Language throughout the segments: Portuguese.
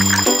Música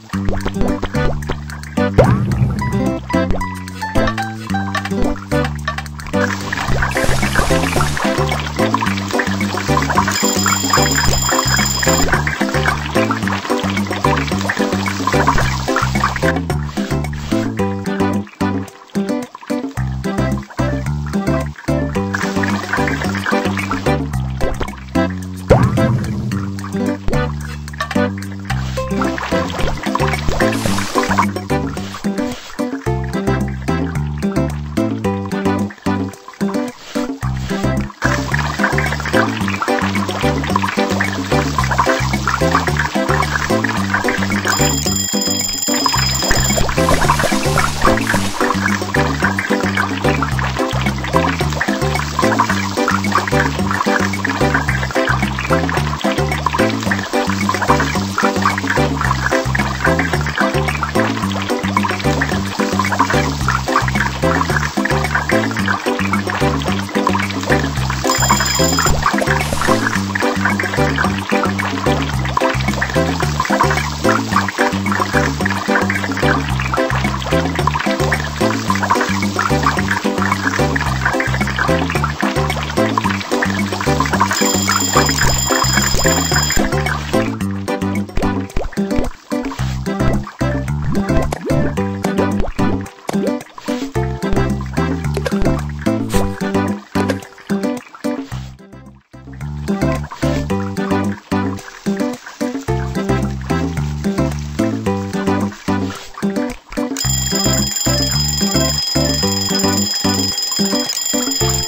you